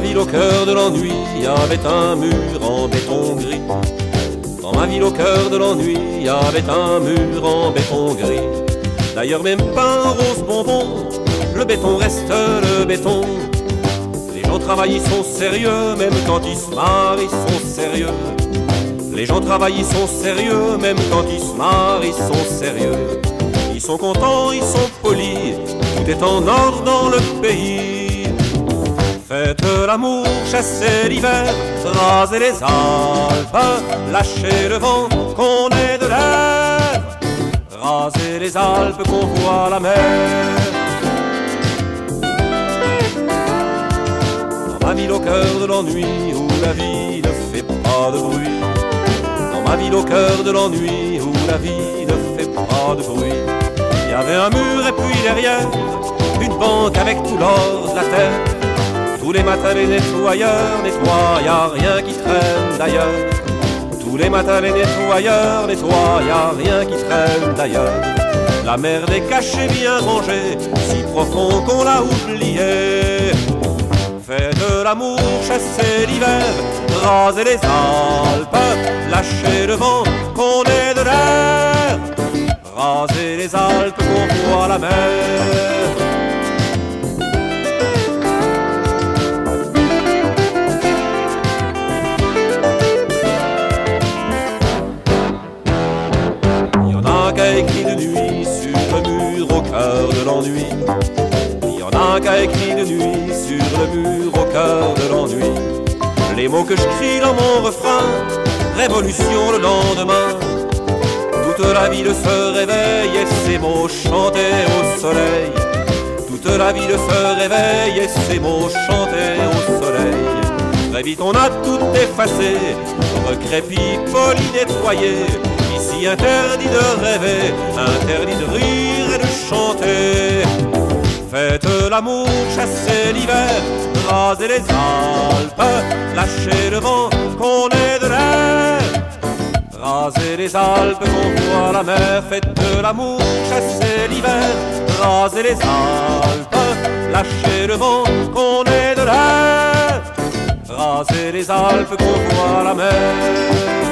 ville au cœur de l'ennui, y avait un mur en béton gris. Dans ma ville au cœur de l'ennui, y avait un mur en béton gris. D'ailleurs même pas un rose bonbon, le béton reste le béton. Les gens travaillent, ils sont sérieux, même quand ils se marrent, ils sont sérieux. Les gens travaillent, ils sont sérieux, même quand ils se marrent, ils sont sérieux. Ils sont contents, ils sont polis, tout est en ordre dans le pays. Faites l'amour, chassez l'hiver, rasez les Alpes, lâchez le vent, qu'on ait de l'air. Rasez les Alpes, qu'on voit la mer. Dans ma ville au cœur de l'ennui, où la vie ne fait pas de bruit. Dans ma ville au cœur de l'ennui, où la vie ne fait pas de bruit. Il y avait un mur et puis derrière, une banque avec tout l'or de la terre. Tous les matins les nettoyeurs nettoient, y a rien qui traîne d'ailleurs. Tous les matins les nettoyeurs nettoient, y a rien qui traîne d'ailleurs. La merde est cachée, bien rangée, si profond qu'on l'a oubliée. Faites l'amour, chassez l'hiver, rasez les Alpes, lâchez le vent, qu'on ait de l'air. Rasez les Alpes, qu'on voit la mer. Écrit de nuit sur le mur au cœur de l'ennui. Il y en a un qui a écrit de nuit sur le mur au cœur de l'ennui. Les mots que je crie dans mon refrain, révolution le lendemain. Toute la ville se réveille et ses mots chantés au soleil. Toute la ville se réveille et ses mots chantés au soleil. Très vite on a tout effacé, recrépit, poli, nettoyé. Ici interdit de rêver, interdit de rire et de chanter. Faites l'amour, chassez l'hiver, rasez les Alpes, lâchez le vent, qu'on ait de l'air. Rasez les Alpes, qu'on voit la mer, faites l'amour, chassez l'hiver, rasez les Alpes, lâchez le vent, qu'on ait de l'air. Rasez les Alpes, qu'on voit la mer.